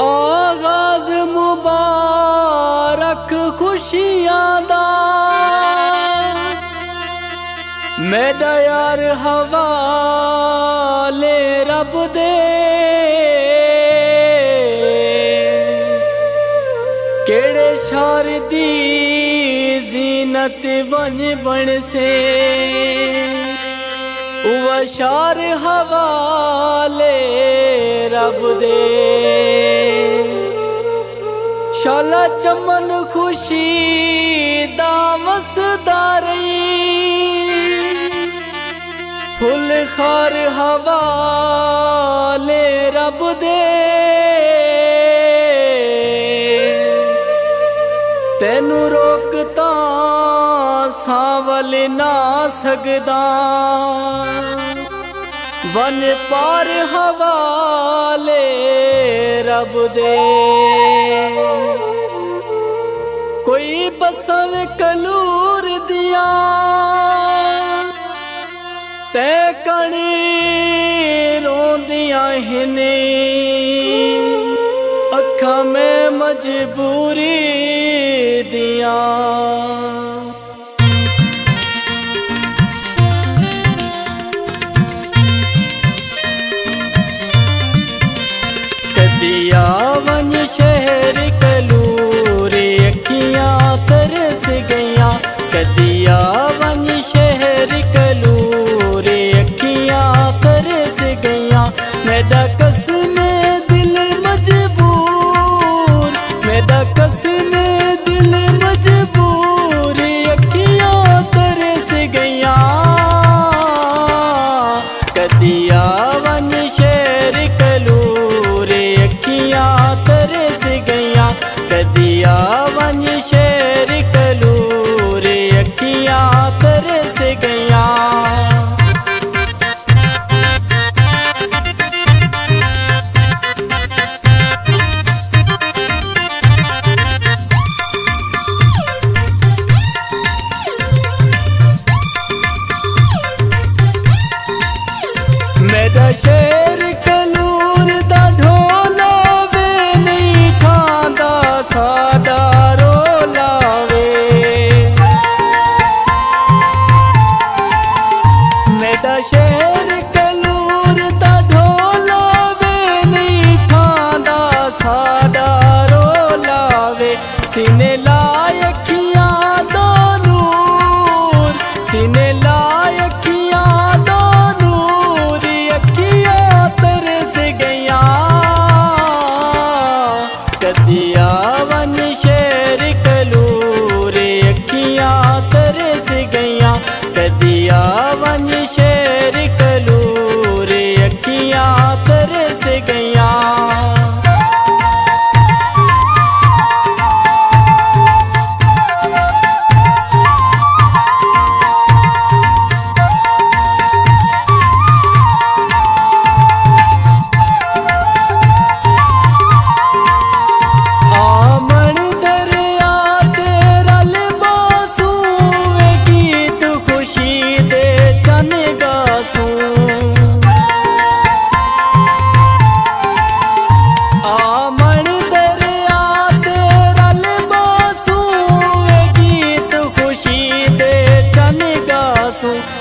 ਆਗਾਜ਼ ਮੁਬਾਰਕ ਖੁਸ਼ੀਆਂ ਦਾ। ਮੇਰਾ ਯਾਰ ਹਵਾਲੇ ਰੱਬ ਦੇ। ਕਿਹੜੇ ਸ਼ਾਰ ਦੀ ਜ਼ੀਨਤ ਵਨ ਬਣ ਸੇ ਉਹ ਸ਼ਾਰ ਹਵਾਲੇ ਰੱਬ ਦੇ ਸ਼ਾਲਾ ਚਮਨ ਖੁਸ਼ੀ ਦਾ ਮਸਦਾਰੀ ਫੁੱਲ ਖਾਰ ਹਵਾਲੇ ਰੱਬ ਦੇ ਤੈਨੂੰ ਰੋਕਤਾ ਸਾਵਲ ਨਾ ਸਕਦਾ। ਵਨ ਪਾਰ ਹਵਾਲੇ ਰੱਬ ਦੇ। ਕੋਈ ਬਸਵ ਕਲੂਰ ਦਿਆ। ਤੈ ਕਣੀ ਰੋਂਦੀਆਂ ਹਿਨੇ। ਅੱਖਾਂ ਮੈਂ ਮਜਬੂਰੀ ਦੀਆਂ। baby. そ。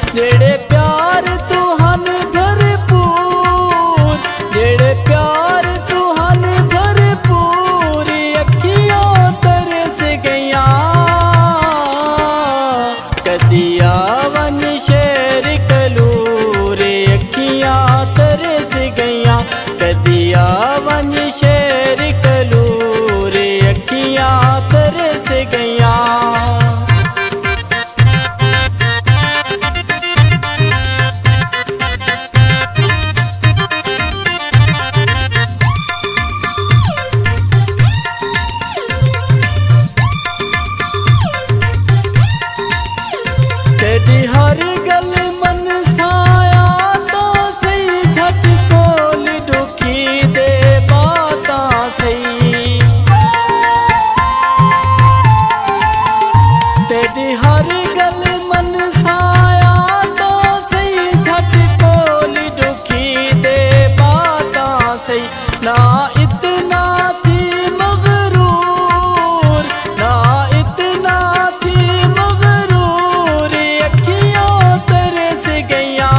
ना इतना थी मगरूर ना इतना थी मगरूर अखियों तरस गया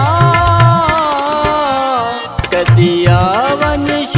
कदिया वंश